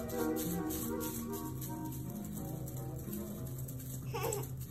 Ha ha.